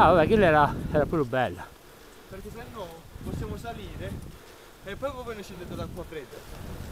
Ah vabbè, quella era, era pure bella. Perché se no possiamo salire e poi voi ne scendete d'acqua fredda.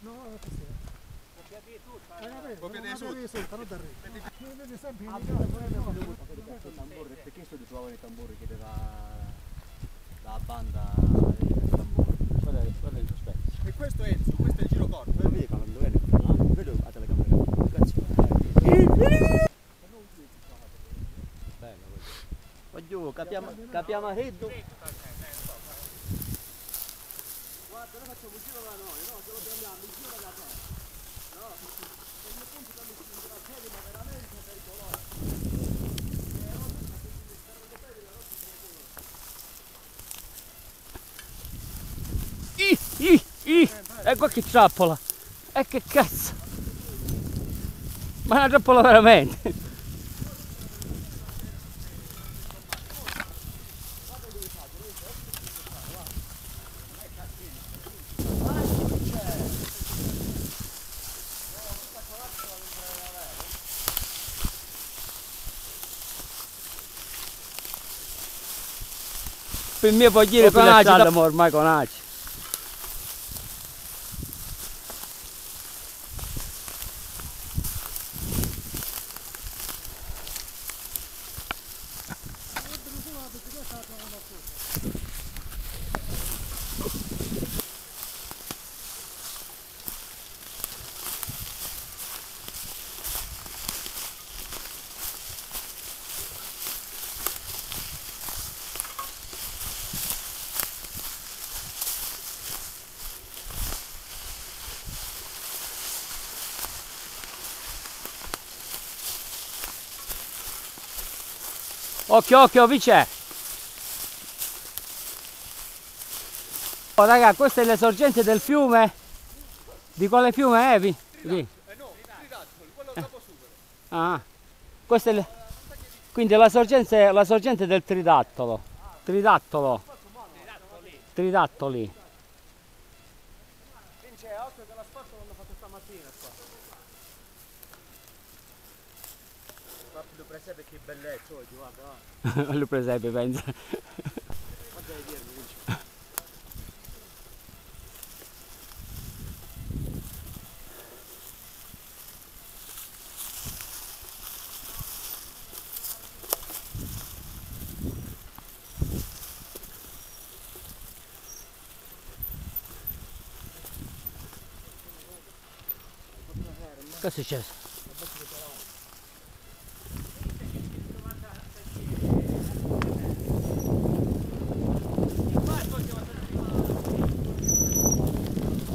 No, non ti sei. Copiate Non su. avevi sotto, non da re. Noi vedi sempre in Ah, Italia, pure pure no, no. questo tamburo, perché sto trovavo i tamburi che dava la banda dei tamburi. Guarda, guarda il. E questo è Enzo, questo è il giro corto. Non vedi quando vedi? Vedo la telecamera. Cazzo. Bello giù, capiamo, capiamo che do- però facciamo un giro da noi, no? Se lo prendiamo un giro da noi. No? Per il punto quando si sentirà serio ma veramente pericoloso. Eh, ih, ih, ih, e qua che trappola! E eh, che cazzo! Ma è una trappola veramente! Per me può dire Con per la Aci, strada, da- ma ormai con Occhio, occhio, vice. Oh, raga, questa è la sorgente del fiume. Di quale fiume è? Vi? Lì. Eh no, Tridattoli, quello dopo supero. Ah, questa è il- quindi la sorgente, la sorgente del tridattolo. Tridattolo. Tridattoli. Vince, occhio che la spazzola l'hanno fatto stamattina qua. Rapido presepe che bellezza oggi, guarda. va. Lo presepe, pensa. Guarda di dirmi,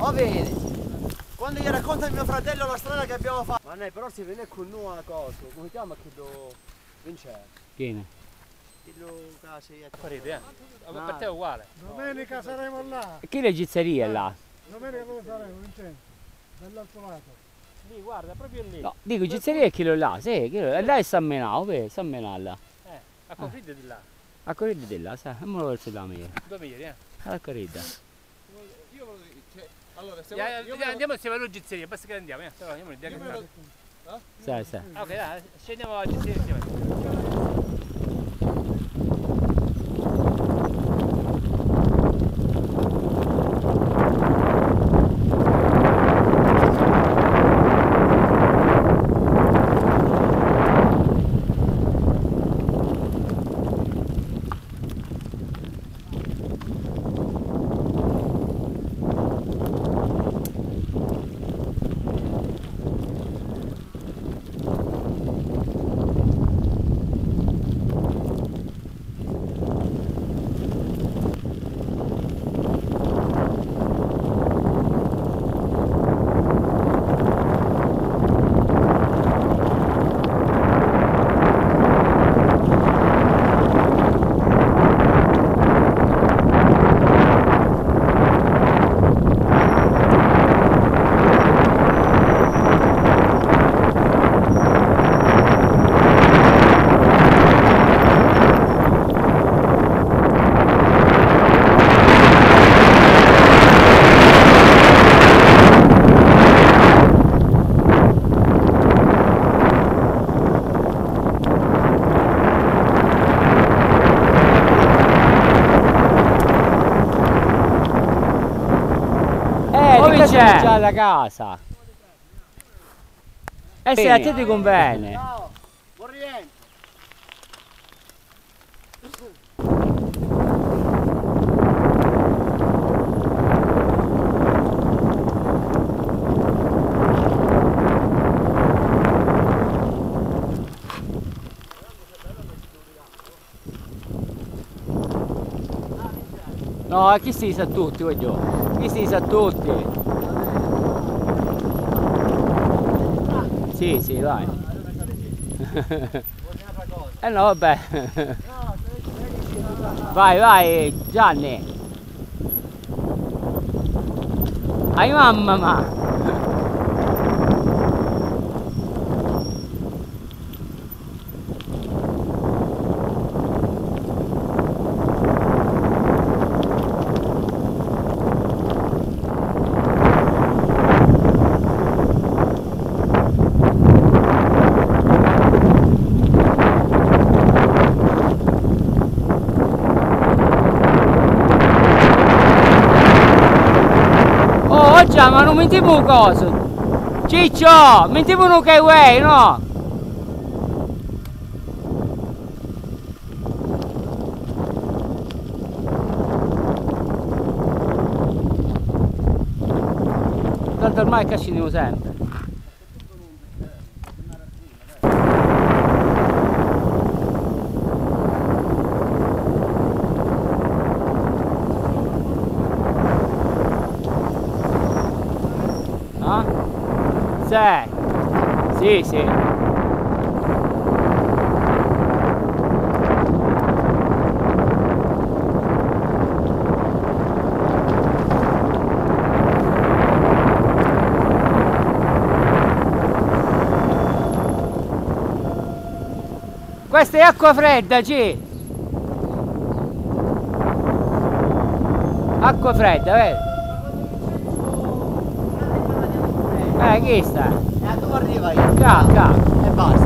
Oh vedi, quando gli racconta il mio fratello la strada che abbiamo fatto. Ma ne però se viene con noi a cosa, come chiama che lo vince? Viene. Che lo case a Parete, eh? Ma per te è uguale. Domenica saremo là. Che regizzeria è là? Domenica dove saremo, Vincenzo? Dall'altro lato. Lì, guarda, proprio lì. No, dico regizzeria è quello là, sì, quello là, là è San Menao, vedi, San Menao là. Eh, a conflitto di là. A corrida di là, sai, non me lo verso la mia. Dove ieri, eh? A corrida. Io volevo dire, cioè, allora, vuoi- ya, io andiamo insieme all'ugizzeria, basta che andiamo, eh. Andiamo lì, andiamo lì. Sai, sai. Ok, dai, scendiamo all'ugizzeria insieme. C'è? già la casa? Eh sì, a te ti conviene. Ciao, buon rientro. No, chi si sa tutti, voglio. Chi si sa tutti. Sì, sì, vai. eh no, vabbè. vai, vai, Gianni. Ai mamma ma. Oh, mi tipo un coso. Ciccio, mi tipo un che vuoi, no? Tanto ormai casciniamo sempre. Ah? Sì. Sì, sì. Questa è acqua fredda, sì. Acqua fredda, vedi? Eh, chi sta? E a dove arriva io? Qua, qua. E basta.